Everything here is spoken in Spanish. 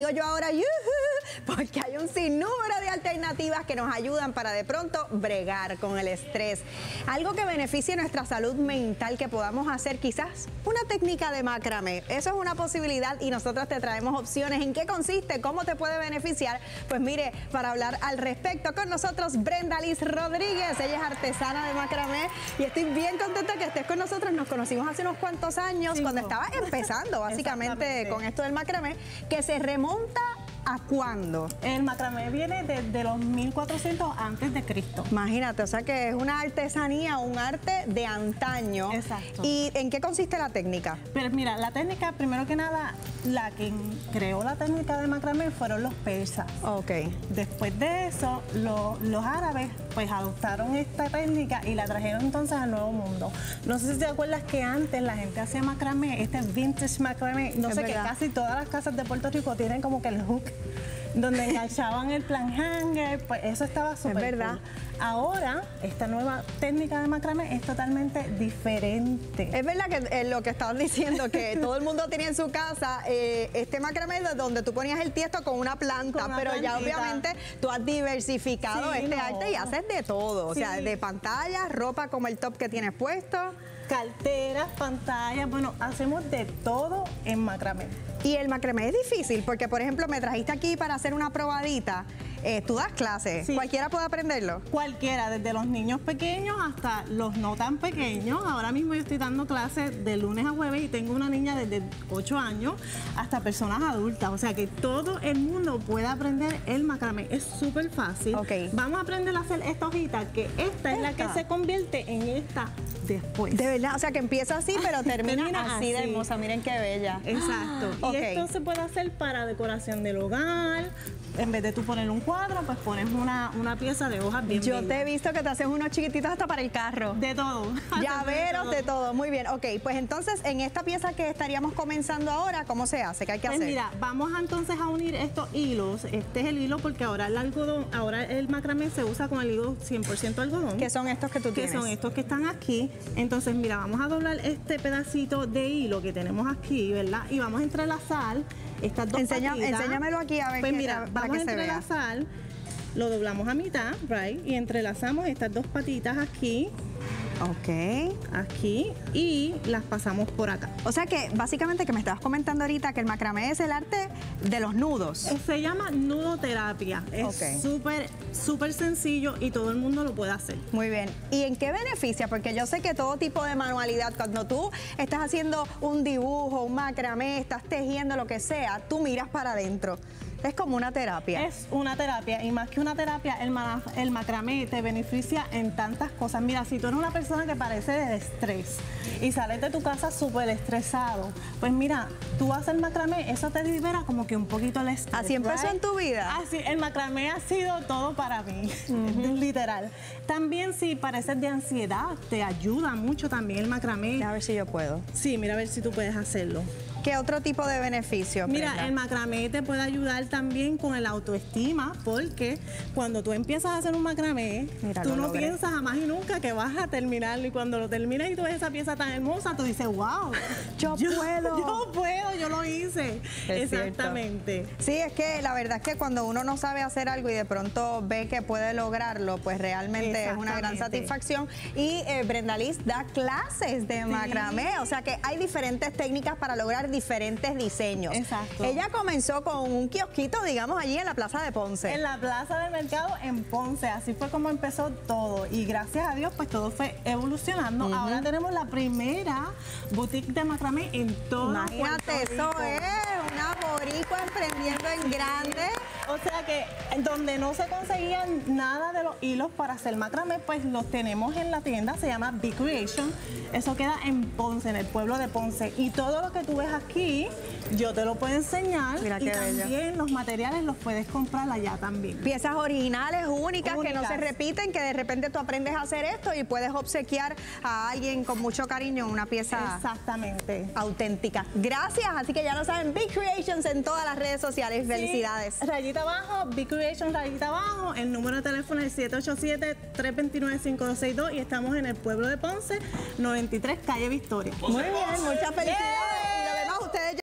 Digo yo ahora, yuhu, porque hay un sinnúmero de alternativas que nos ayudan para de pronto bregar con el estrés. Algo que beneficie nuestra salud mental, que podamos hacer quizás una técnica de macramé. Eso es una posibilidad y nosotros te traemos opciones. ¿En qué consiste? ¿Cómo te puede beneficiar? Pues mire, para hablar al respecto con nosotros, Brenda Liz Rodríguez. Ella es artesana de macramé y estoy bien contenta que estés con nosotros. Nos conocimos hace unos cuantos años cuando estaba empezando básicamente con esto del macramé, que se remonta ¿Monta a cuándo? El macramé viene desde los 1400 antes de Cristo. Imagínate, o sea que es una artesanía, un arte de antaño. Exacto. ¿Y en qué consiste la técnica? Pero mira, la técnica, primero que nada, la que creó la técnica de macramé fueron los persas. Ok. Después de eso, los árabes pues adoptaron esta técnica y la trajeron entonces al nuevo mundo. No sé si te acuerdas que antes la gente hacía macramé, este vintage macramé, no sé, que casi todas las casas de Puerto Rico tienen como que el hook donde enganchaban el plan hanger, pues eso estaba súper Es verdad. Ahora, esta nueva técnica de macramé es totalmente diferente. Es verdad que eh, lo que estabas diciendo, que todo el mundo tenía en su casa eh, este macramé donde tú ponías el tiesto con una planta, pero ya obviamente tú has diversificado este arte y haces de todo, o sea, de pantallas, ropa como el top que tienes puesto. Carteras, pantallas, bueno, hacemos de todo en macramé. Y el macramé es difícil porque, por ejemplo, me trajiste aquí para hacer una probadita eh, tú das clases, ¿cualquiera puede aprenderlo? Cualquiera, desde los niños pequeños hasta los no tan pequeños. Ahora mismo yo estoy dando clases de lunes a jueves y tengo una niña desde 8 años hasta personas adultas. O sea que todo el mundo puede aprender el macramé. Es súper fácil. Vamos a aprender a hacer esta hojita, que esta, es la que se convierte en esta después. De verdad, o sea que empieza así, pero termina, así, de hermosa. Miren qué bella. Exacto. Y esto se puede hacer para decoración del hogar. En vez de tú poner un cuadro, pues pones una, una pieza de hojas bien Yo te he visto que te haces unos chiquititos hasta para el carro. De todo. Llaveros, de todo. Muy bien. Ok, pues entonces en esta pieza que estaríamos comenzando ahora, ¿cómo se hace? ¿Qué hay que pues hacer? mira, vamos entonces a unir estos hilos. Este es el hilo porque ahora el algodón, ahora el macramé se usa con el hilo 100% algodón. ¿Qué son estos que tú tienes? Que son estos que están aquí. Entonces, mira, vamos a doblar este pedacito de hilo que tenemos aquí, ¿verdad? Y vamos a entrelazar estas dos Enseña, Enséñamelo aquí a ver pues mira, vamos a entrelazar lo doblamos a mitad, right, y entrelazamos estas dos patitas aquí. Ok. Aquí y las pasamos por acá. O sea que básicamente que me estabas comentando ahorita que el macramé es el arte de los nudos. Eh, se llama nudoterapia. Es súper, súper sencillo y todo el mundo lo puede hacer. Muy bien. ¿Y en qué beneficia? Porque yo sé que todo tipo de manualidad, cuando tú estás haciendo un dibujo, un macramé, estás tejiendo lo que sea, tú miras para adentro. Es como una terapia. Es una terapia y más que una terapia, el, el macramé te beneficia en tantas cosas. Mira, si tú eres una persona que parece de estrés y sales de tu casa súper estresado, pues mira, tú haces el macramé, eso te libera como que un poquito el estrés. ¿Así empezó en tu vida? Así, el macramé ha sido todo para mí, literal. También si pareces de ansiedad, te ayuda mucho también el macramé. A ver si yo puedo. Sí, mira a ver si tú puedes hacerlo. ¿Qué otro tipo de beneficio? Mira, el macramé te puede ayudar también con el autoestima, porque cuando tú empiezas a hacer un macramé, tú no piensas jamás y nunca que vas a terminarlo. Y cuando lo terminas y tú ves esa pieza tan hermosa, tú dices, wow, yo, puedo. Yo puedo, yo lo hice. Exactamente. Sí, es que la verdad es que cuando uno no sabe hacer algo y de pronto ve que puede lograrlo, pues realmente es una gran satisfacción. Y eh, Brenda Liz da clases de macramé, o sea que hay diferentes técnicas para lograr diferentes diseños. Exacto. Ella comenzó con un kiosquito, digamos, allí en la Plaza de Ponce. En la Plaza del Mercado en Ponce, así fue como empezó todo. Y gracias a Dios, pues todo fue evolucionando. Ahora tenemos la primera boutique de macramé en todo Imagínate, eso es una boricua emprendiendo en grande. O sea que donde no se conseguían nada de los hilos para hacer macramé, pues los tenemos en la tienda, se llama Big Creation. Eso queda en Ponce, en el pueblo de Ponce. Y todo lo que tú ves aquí, yo te lo puedo enseñar. Mira y también los materiales los puedes comprar allá también. Piezas originales, únicas, que no se repiten, que de repente tú aprendes a hacer esto y puedes obsequiar a alguien con mucho cariño una pieza Exactamente. auténtica. Gracias, así que ya lo saben, Big Creations en todas las redes sociales. Felicidades abajo, Big Creation rayita abajo, el número de teléfono es 787-329-5262 y estamos en el pueblo de Ponce, 93 calle Victoria. Muy bien, muchas felicidades.